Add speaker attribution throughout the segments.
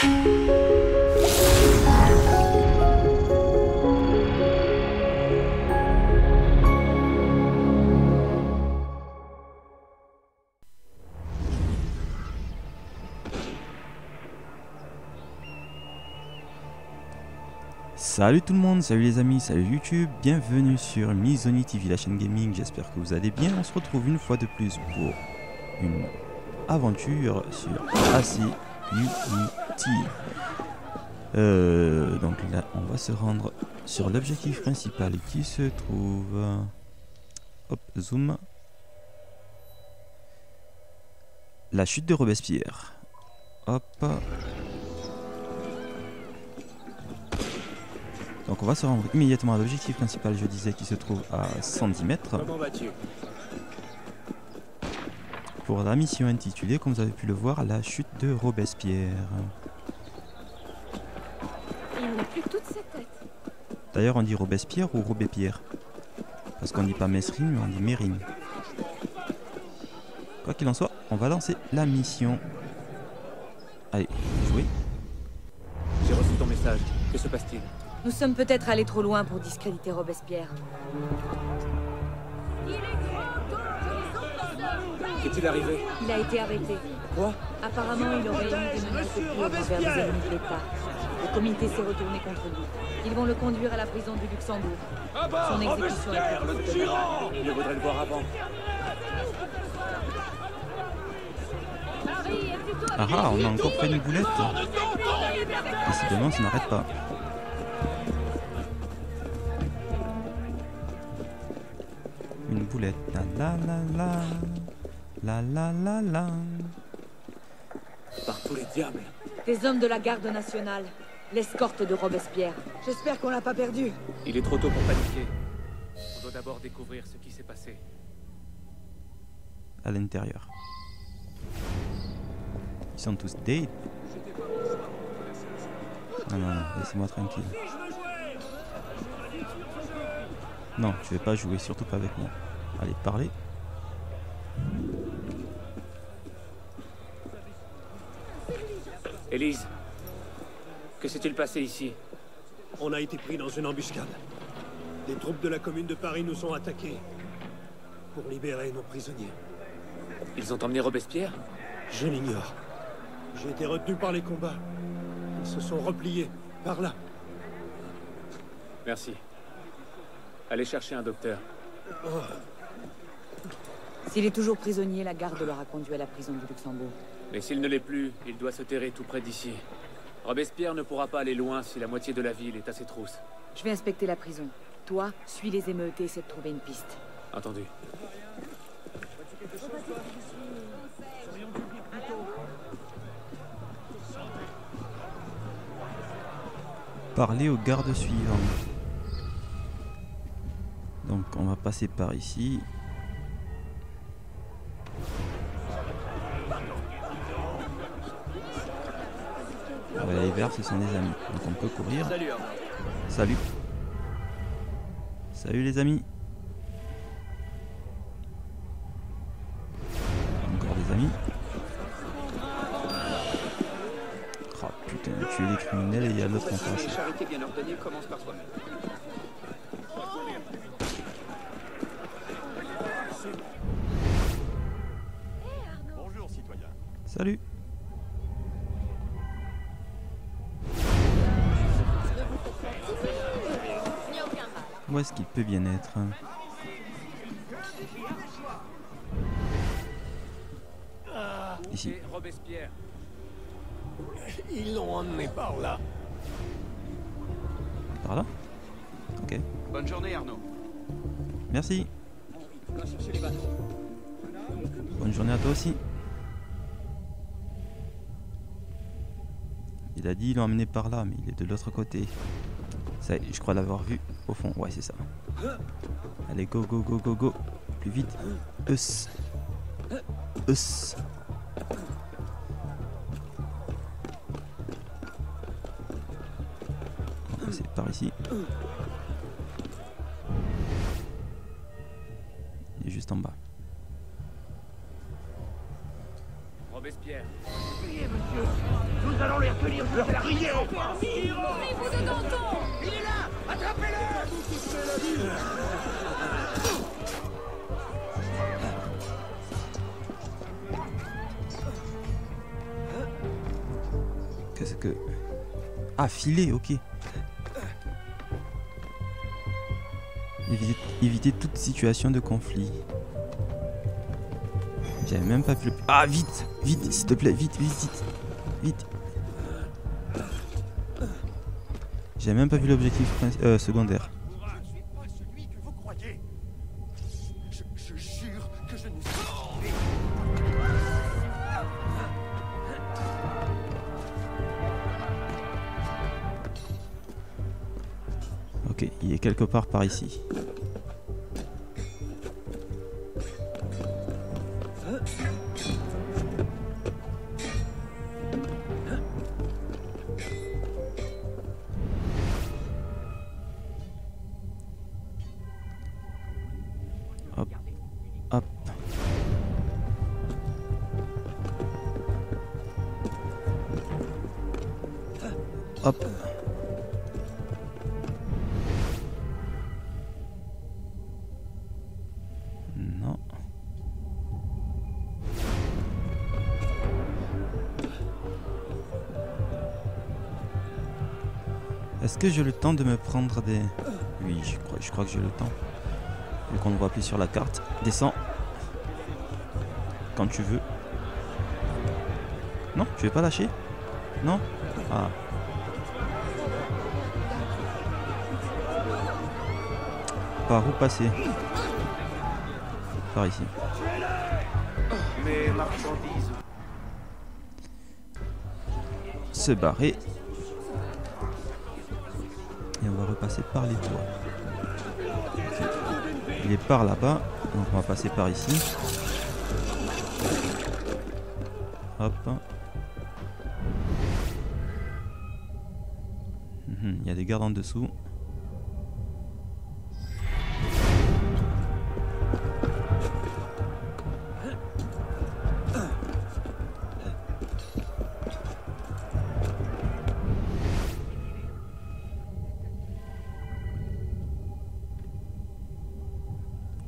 Speaker 1: Salut tout le monde, salut les amis, salut YouTube, bienvenue sur Mizoni TV, la chaîne gaming, j'espère que vous allez bien. On se retrouve une fois de plus pour une aventure sur AC Euh, donc là, on va se rendre sur l'objectif principal qui se trouve... Hop, zoom. La chute de Robespierre. Hop. Donc on va se rendre immédiatement à l'objectif principal, je disais, qui se trouve à 110 mètres. Pour la mission intitulée, comme vous avez pu le voir, la chute de Robespierre.
Speaker 2: Il n'a plus toute sa tête.
Speaker 1: D'ailleurs, on dit Robespierre ou Robespierre? Parce qu'on dit pas Messrine, mais on dit Mérine. Quoi qu'il en soit, on va lancer la mission. Allez, jouez.
Speaker 3: J'ai reçu ton message. Que se passe-t-il?
Speaker 2: Nous sommes peut-être allés trop loin pour discréditer Robespierre.
Speaker 3: Qu'est-il arrivé
Speaker 2: Il a été arrêté.
Speaker 3: Quoi
Speaker 2: Apparemment, il aurait émis des menaces envers des ennemis de l'État. Le comité s'est retourné contre lui. Ils vont le conduire à la prison du Luxembourg. Son exécution est prévue demain.
Speaker 3: Je voudrais le voir avant.
Speaker 1: Ah ah, on a encore fait une boulette. Décidément, ça n'arrête pas. Une boulette. La la la la. La la la la.
Speaker 3: Par tous les diables.
Speaker 2: Des hommes de la garde nationale. L'escorte de Robespierre.
Speaker 4: J'espère qu'on l'a pas perdu.
Speaker 3: Il est trop tôt pour paniquer. On doit d'abord découvrir ce qui s'est passé.
Speaker 1: À l'intérieur. Ils sont tous dead. Non, non, non, laissez-moi tranquille. Non, je vais pas jouer, surtout pas avec moi. Allez, parlez.
Speaker 3: Élise, que s'est-il passé ici?
Speaker 5: On a été pris dans une embuscade. Les troupes de la commune de Paris nous ont attaqués pour libérer nos prisonniers.
Speaker 3: Ils ont emmené Robespierre?
Speaker 5: Je l'ignore. J'ai été retenu par les combats. Ils se sont repliés par là.
Speaker 3: Merci. Allez chercher un docteur.
Speaker 2: S'il est toujours prisonnier, la garde l'aura conduit à la prison du Luxembourg.
Speaker 3: Mais s'il ne l'est plus, il doit se terrer tout près d'ici. Robespierre ne pourra pas aller loin si la moitié de la ville est à ses trousses.
Speaker 2: Je vais inspecter la prison. Toi, suis les émeutes et essaie de trouver une piste.
Speaker 3: Entendu.
Speaker 1: Parler au garde suivant. Donc on va passer par ici. On va aller vers, ce sont des amis. Donc on peut courir.
Speaker 3: Salut.
Speaker 1: Salut. Salut les amis. Encore des amis. Oh putain, tuer les criminels et il y a l'autre en face.
Speaker 3: charité bien ordonnée commence par soi-même.
Speaker 1: Salut. Où est-ce qu'il peut bien être? Hein Ici.
Speaker 3: Robespierre.
Speaker 5: Ils l'ont emmené par là.
Speaker 1: Par là? Ok.
Speaker 3: Bonne journée Arnaud.
Speaker 1: Merci. Bonne journée à toi aussi. Il a dit ils l'ont emmené par là, mais il est de l'autre côté. Ça, y est, je crois l'avoir vu au fond. Ouais, c'est ça. Allez, go, go, go, go, go. Plus vite. Us. Us. On va passer par ici. Il est juste en bas.
Speaker 3: Robespierre.
Speaker 5: Nous allons les
Speaker 4: venir leur crier
Speaker 1: Qu'est-ce que... Ah, filet, ok. Éviter, éviter toute situation de conflit. J'avais même pas vu le... Ah, vite Vite, s'il te plaît, vite, vite, vite Vite J'avais même pas vu l'objectif euh, secondaire. Il est quelque part par ici. Hop, que j'ai le temps de me prendre des... Oui, je crois, je crois que j'ai le temps. Vu qu'on ne voit plus sur la carte. Descends. Quand tu veux. Non, tu veux pas lâcher? Non? Ah. Par où passer? Par ici. Se barrer. Repasser par les toits. Il est par là-bas. Donc on va passer par ici. Hop. Mhm, Il y a des gardes en dessous.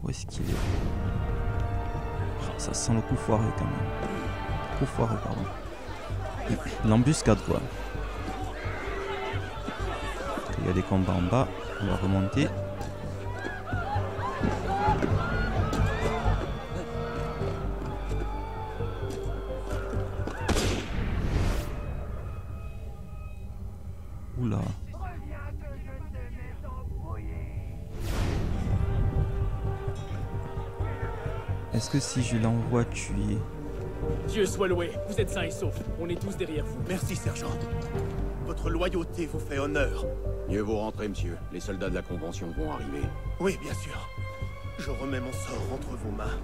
Speaker 1: Où est-ce qu'il est, Ah, Ça sent le coup foiré quand même. Coup foiré, pardon. L'embuscade quoi. Il y a des combats en bas. On va remonter. Est-ce que si je l'envoie tuer...
Speaker 3: Dieu soit loué, vous êtes sains et saufs. On est tous derrière vous.
Speaker 4: Merci, sergent. Votre loyauté vous fait honneur.
Speaker 6: Mieux vaut rentrer, monsieur. Les soldats de la Convention vont arriver.
Speaker 4: Oui, bien sûr. Je remets mon sort entre vos mains.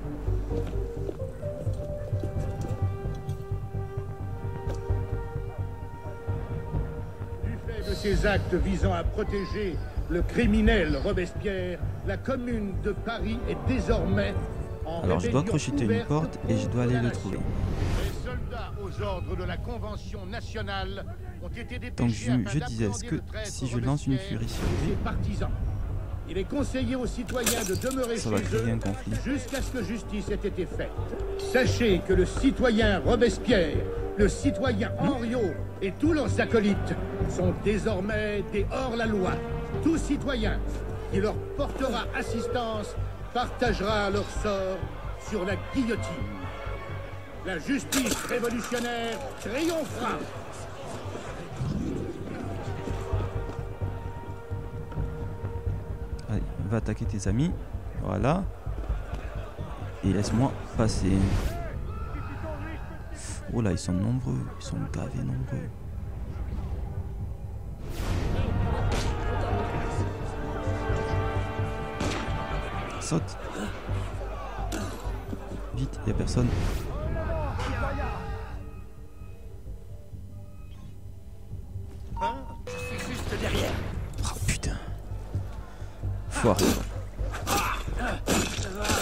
Speaker 7: Du fait de ces actes visant à protéger le criminel Robespierre, la commune de Paris est désormais
Speaker 1: Alors je dois crocheter une porte et je dois aller le
Speaker 7: la
Speaker 1: trouver.
Speaker 7: nation. Les soldats aux ordres de la Convention nationale ont été dépêchés
Speaker 1: Donc je, je disais, est-ce que si je lance une furie sur lui.
Speaker 7: Il est conseillé aux citoyens de demeurer
Speaker 1: ça
Speaker 7: chez eux jusqu'à ce que justice ait été faite. Sachez que le citoyen Robespierre, le citoyen Henriot et tous leurs acolytes sont désormais des hors-la-loi. Tout citoyen qui leur portera assistance partagera leur sort sur la guillotine. La justice révolutionnaire triomphera.
Speaker 1: Allez, va attaquer tes amis. Voilà. Et laisse-moi passer. Oh là, ils sont nombreux. Ils sont gravés nombreux. Vite, y a personne.
Speaker 4: Je derrière.
Speaker 1: Oh.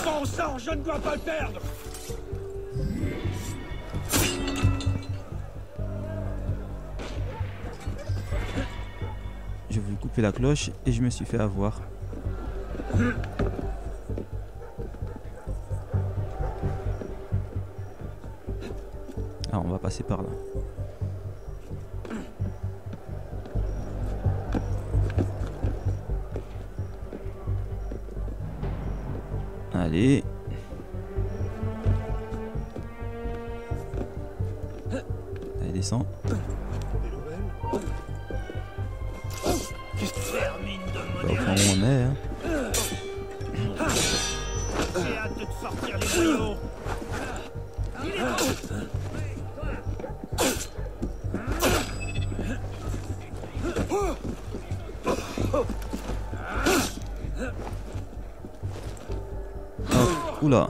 Speaker 4: Bon sang, je ne dois pas le perdre
Speaker 1: couper la cloche et je me suis fait avoir. Passer par là. Allez. Allez, descend. Au point où on est, hein. Oula.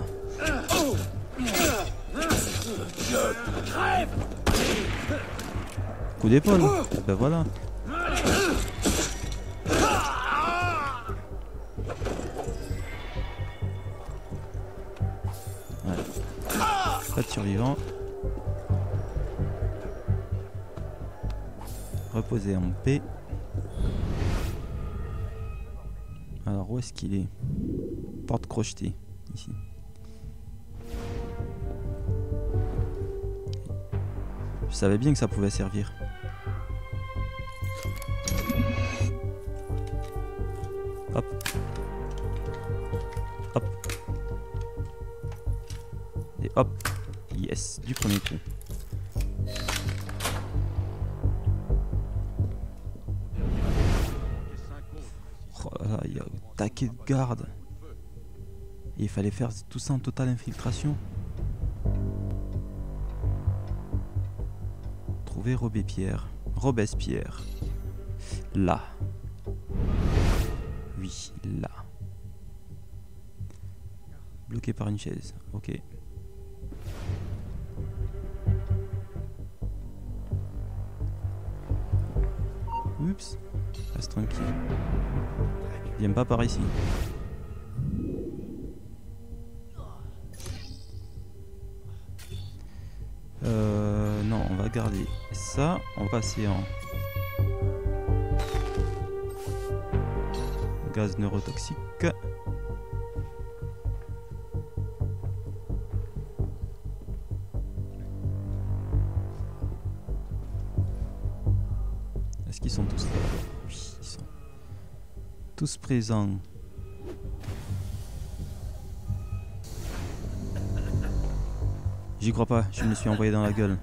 Speaker 1: Coup d'épaule. Ben voilà. Pas de survivants. Reposer en paix. Alors où est-ce qu'il est? Porte crochetée, Je savais bien que ça pouvait servir. Hop. Hop. Et hop. Yes, du premier coup. Oh là là, il y a taquet de garde. Il fallait faire tout ça en totale infiltration. Trouver Robespierre. Robespierre. Là. Oui, là. Bloqué par une chaise. Ok. Oups. Reste tranquille. Viens pas par ici. Euh, non, on va garder ça. On va passer en gaz neurotoxique. Est-ce qu'ils sont tous là? Ils sont tous présents. J'y crois pas, je me suis envoyé dans la gueule.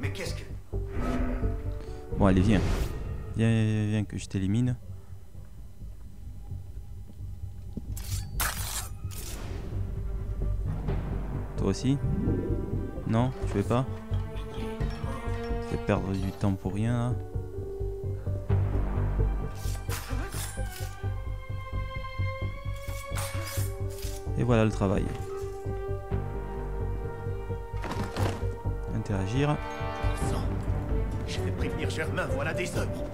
Speaker 4: Mais qu'est-ce que...
Speaker 1: Bon, allez, viens. Viens, viens, viens que je t'élimine. Toi aussi? Non Tu veux pas? Fais perdre du temps pour rien là. Voilà le travail. Interagir.
Speaker 4: Je vais prévenir Germain, voilà des œuvres.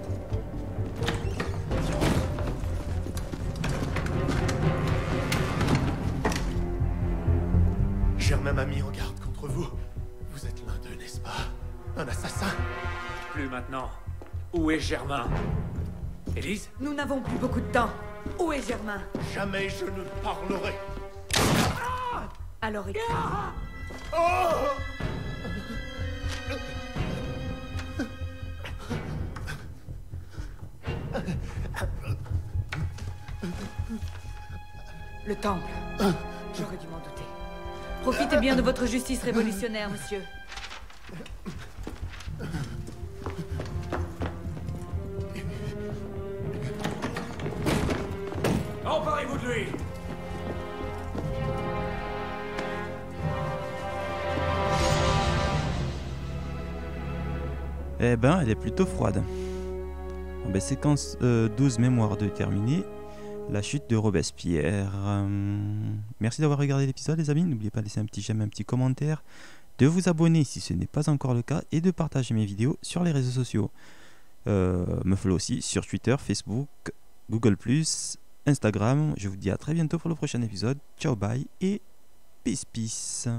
Speaker 4: Germain m'a mis en garde contre vous. Vous êtes l'un d'eux, n'est-ce pas? Un assassin?
Speaker 3: Plus maintenant. Où est Germain? Élise?
Speaker 2: Nous n'avons plus beaucoup de temps. Où est Germain?
Speaker 4: Jamais je ne parlerai.
Speaker 2: Alors écris. Le temple. J'aurais dû m'en douter. Profitez bien de votre justice révolutionnaire, monsieur.
Speaker 1: Eh ben, elle est plutôt froide. Ben, séquence euh, 12 mémoire de terminée. La chute de Robespierre. Euh, merci d'avoir regardé l'épisode, les amis. N'oubliez pas de laisser un petit j'aime, un petit commentaire, de vous abonner si ce n'est pas encore le cas et de partager mes vidéos sur les réseaux sociaux. Euh, me follow aussi sur Twitter, Facebook, Google, Instagram. Je vous dis à très bientôt pour le prochain épisode. Ciao, bye et peace, peace.